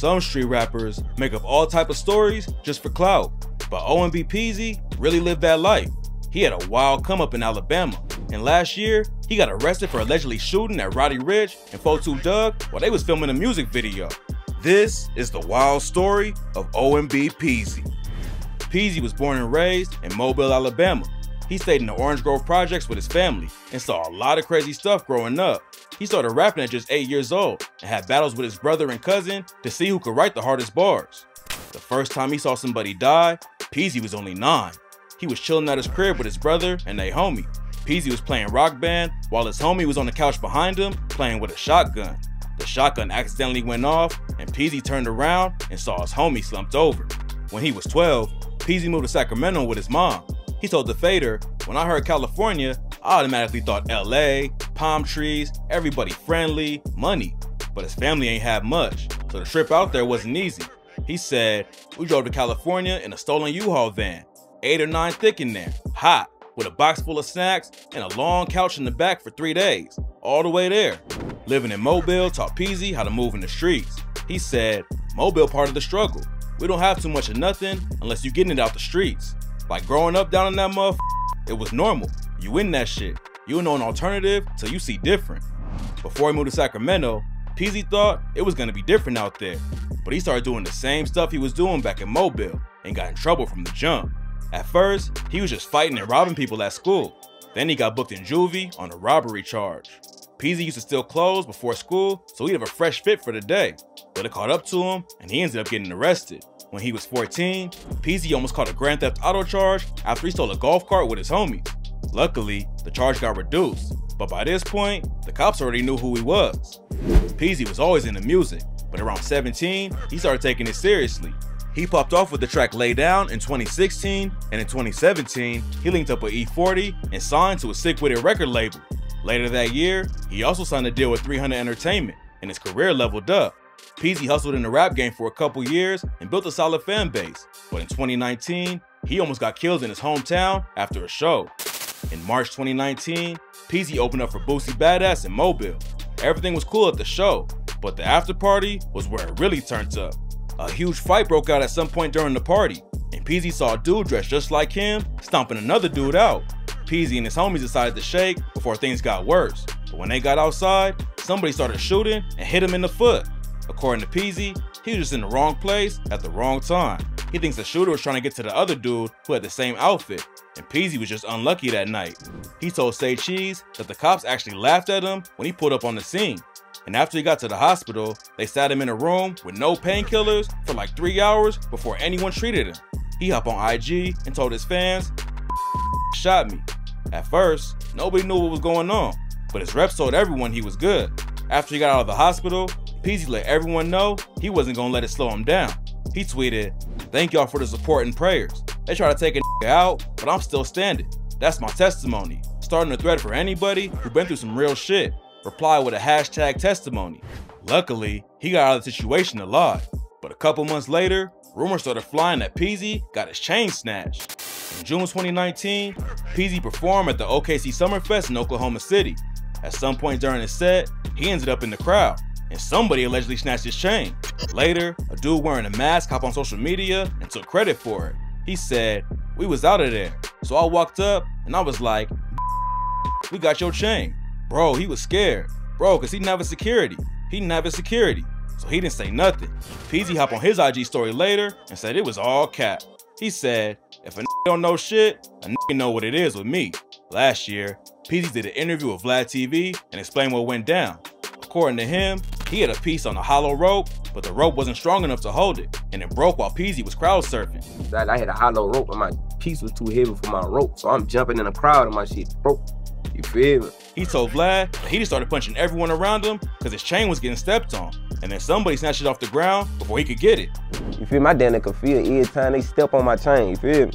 Some street rappers make up all type of stories just for clout, but OMB Peezy really lived that life. He had a wild come up in Alabama, and last year, he got arrested for allegedly shooting at Roddy Ricch and 42 Dugg while they was filming a music video. This is the wild story of OMB Peezy. Peezy was born and raised in Mobile, Alabama. He stayed in the Orange Grove projects with his family and saw a lot of crazy stuff growing up. He started rapping at just 8 years old and had battles with his brother and cousin to see who could write the hardest bars. The first time he saw somebody die, Peezy was only 9. He was chilling at his crib with his brother and they homie. Peezy was playing rock band while his homie was on the couch behind him playing with a shotgun. The shotgun accidentally went off and Peezy turned around and saw his homie slumped over. When he was 12, Peezy moved to Sacramento with his mom. He told the Fader, when I heard California, I automatically thought LA, palm trees, everybody friendly, money. But his family ain't had much, so the trip out there wasn't easy. He said, we drove to California in a stolen U-Haul van, eight or nine thick in there, hot, with a box full of snacks and a long couch in the back for three days, all the way there. Living in Mobile taught Peezy how to move in the streets. He said, Mobile part of the struggle. We don't have too much of nothing unless you getting it out the streets. Like growing up down in that muff, it was normal. You in that shit. You know an alternative till you see different. Before he moved to Sacramento, Peezy thought it was gonna be different out there, but he started doing the same stuff he was doing back in Mobile and got in trouble from the jump. At first, he was just fighting and robbing people at school. Then he got booked in juvie on a robbery charge. Peezy used to steal clothes before school, so he'd have a fresh fit for the day. But it caught up to him, and he ended up getting arrested. When he was 14, Peezy almost caught a grand theft auto charge after he stole a golf cart with his homies. Luckily, the charge got reduced, but by this point, the cops already knew who he was. Peezy was always into music, but around 17, he started taking it seriously. He popped off with the track Lay Down in 2016, and in 2017, he linked up with E40 and signed to a Sick With It record label. Later that year, he also signed a deal with 300 Entertainment, and his career leveled up. Peezy hustled in the rap game for a couple years and built a solid fan base, but in 2019, he almost got killed in his hometown after a show. In March 2019, Peezy opened up for Boosie Badass in Mobile. Everything was cool at the show, but the after party was where it really turned up. A huge fight broke out at some point during the party, and Peezy saw a dude dressed just like him stomping another dude out. Peezy and his homies decided to shake before things got worse, but when they got outside, somebody started shooting and hit him in the foot. According to Peezy, he was just in the wrong place at the wrong time. He thinks the shooter was trying to get to the other dude who had the same outfit, and Peezy was just unlucky that night. He told Say Cheese that the cops actually laughed at him when he pulled up on the scene. And after he got to the hospital, they sat him in a room with no painkillers for like three hours before anyone treated him. He hopped on IG and told his fans, shot me. At first, nobody knew what was going on, but his reps told everyone he was good. After he got out of the hospital, Peezy let everyone know he wasn't gonna let it slow him down. He tweeted, thank y'all for the support and prayers. They try to take a out, but I'm still standing. That's my testimony. Starting a thread for anybody who been through some real shit reply with a hashtag testimony. Luckily, he got out of the situation alive. But a couple months later, rumors started flying that Peezy got his chain snatched. In June 2019, Peezy performed at the OKC Summerfest in Oklahoma City. At some point during his set, he ended up in the crowd, and somebody allegedly snatched his chain. Later, a dude wearing a mask hopped on social media and took credit for it. He said, we was out of there. So I walked up and I was like, we got your chain. Bro, he was scared. Bro, cause he didn't have a security. He didn't have a security. So he didn't say nothing. Peezy hopped on his IG story later and said it was all cap. He said, if a don't know shit, a know what it is with me. Last year, Peezy did an interview with Vlad TV and explained what went down. According to him, he had a piece on a hollow rope, but the rope wasn't strong enough to hold it, and it broke while Peezy was crowd surfing. I had a hollow rope and my piece was too heavy for my rope, so I'm jumping in a crowd and my shit broke. You feel me? He told Vlad that he just started punching everyone around him because his chain was getting stepped on. And then somebody snatched it off the ground before he could get it. You feel? My dad could feel every time they step on my chain, you feel me?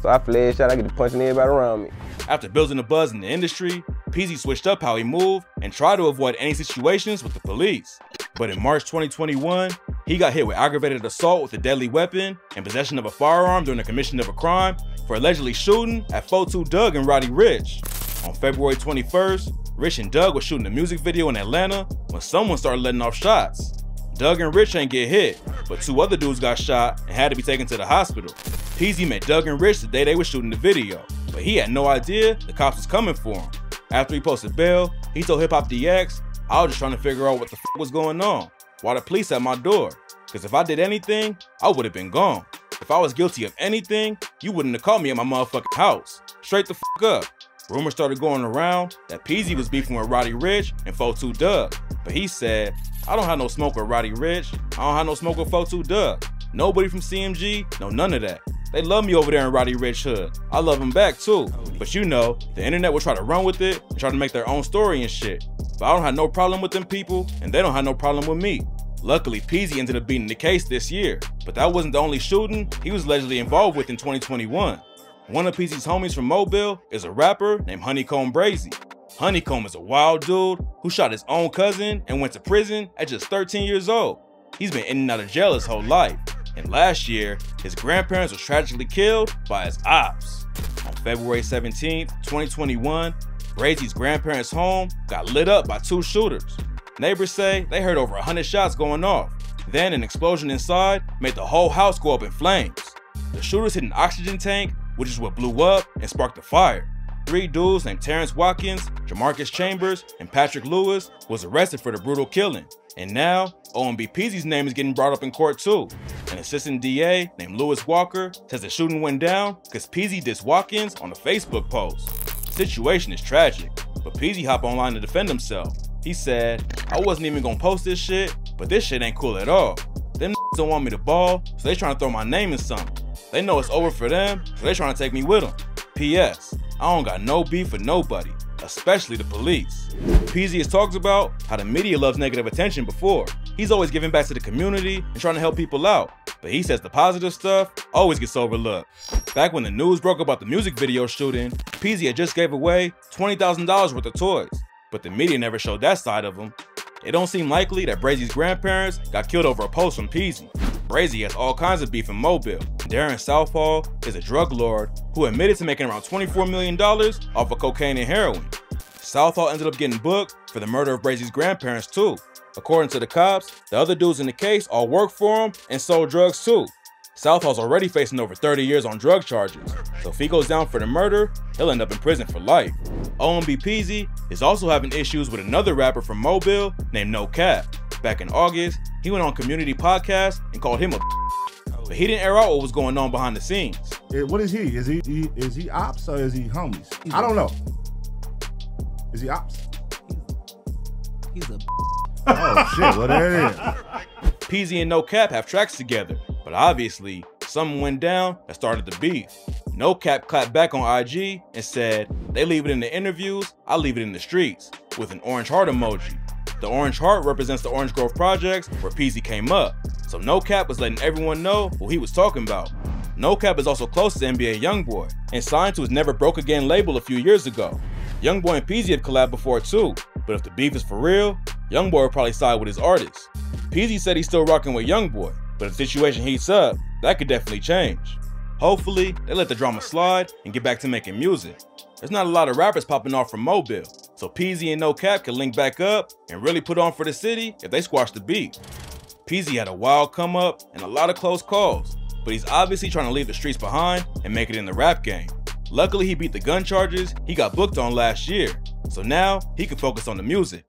So I flash out, I get to punching everybody around me. After building a buzz in the industry, Peezy switched up how he moved and tried to avoid any situations with the police. But in March 2021, he got hit with aggravated assault with a deadly weapon and possession of a firearm during the commission of a crime for allegedly shooting at 42 Dugg and Roddy Ricch. On February 21st, Ricch and Dugg were shooting a music video in Atlanta when someone started letting off shots. Dugg and Ricch ain't get hit, but two other dudes got shot and had to be taken to the hospital. Peezy met Dugg and Ricch the day they were shooting the video, but he had no idea the cops was coming for him. After he posted bail, he told Hip Hop DX, I was just trying to figure out what the was going on. Why the police at my door? Cause if I did anything, I would have been gone. If I was guilty of anything, you wouldn't have caught me at my motherfucking house. Straight the f up. Rumors started going around that Peezy was beefing with Roddy Ricch and 42 Dugg, but he said, I don't have no smoke with Roddy Ricch. I don't have no smoke with 42 Dugg. Nobody from CMG, no none of that. They love me over there in Roddy Ricch Hood. I love them back too. Oh, but you know, the internet will try to run with it and try to make their own story and shit. But I don't have no problem with them people, and they don't have no problem with me. Luckily, Peezy ended up beating the case this year, but that wasn't the only shooting he was allegedly involved with in 2021. One of Peezy's homies from Mobile is a rapper named HoneyKomb Brazy. HoneyKomb is a wild dude who shot his own cousin and went to prison at just 13 years old. He's been in and out of jail his whole life, and last year, his grandparents were tragically killed by his ops. On February 17, 2021, Brazy's grandparents' home got lit up by two shooters. Neighbors say they heard over 100 shots going off. Then an explosion inside made the whole house go up in flames. The shooters hit an oxygen tank which is what blew up and sparked the fire. Three dudes named Terrence Watkins, Jamarcus Chambers, and Patrick Lewis was arrested for the brutal killing. And now, OMB Peezy's name is getting brought up in court too. An assistant DA named Lewis Walker says the shooting went down because Peezy dissed Watkins on a Facebook post. The situation is tragic, but Peezy hopped online to defend himself. He said, I wasn't even gonna post this shit, but this shit ain't cool at all. Them don't want me to ball, so they trying to throw my name in something. They know it's over for them, so they trying to take me with them. P.S. I don't got no beef with nobody, especially the police. Peezy has talked about how the media loves negative attention before. He's always giving back to the community and trying to help people out, but he says the positive stuff always gets overlooked. Back when the news broke about the music video shooting, Peezy had just gave away $20,000 worth of toys, but the media never showed that side of him. It don't seem likely that Brazy's grandparents got killed over a post from Peezy. Brazy has all kinds of beef in Mobile. Darren Southall is a drug lord who admitted to making around $24 million off of cocaine and heroin. Southall ended up getting booked for the murder of Brazy's grandparents too. According to the cops, the other dudes in the case all worked for him and sold drugs too. Southall's already facing over 30 years on drug charges, so if he goes down for the murder, he'll end up in prison for life. OMB Peezy is also having issues with another rapper from Mobile named No Cap. Back in August, he went on Community Podcast and called him a but he didn't air out what was going on behind the scenes. Eh, what is he? Is he, he is he ops or is he homies? I don't know. Is he ops? He's a. Oh shit! What there it is. Peezy and No Cap have tracks together, but obviously something went down that started the beef. No Cap clapped back on IG and said, "They leave it in the interviews, I leave it in the streets," with an orange heart emoji. The orange heart represents the Orange Grove projects where Peezy came up, so No Cap was letting everyone know who he was talking about. No Cap is also close to NBA Youngboy and signed to his Never Broke Again label a few years ago. Youngboy and Peezy have collabed before too, but if the beef is for real, Youngboy will probably side with his artist. Peezy said he's still rocking with Youngboy, but if the situation heats up, that could definitely change. Hopefully, they let the drama slide and get back to making music. There's not a lot of rappers popping off from Mobile, so Peezy and No Cap can link back up and really put on for the city if they squash the beef. Peezy had a wild come up and a lot of close calls, but he's obviously trying to leave the streets behind and make it in the rap game. Luckily, he beat the gun charges he got booked on last year, so now he can focus on the music.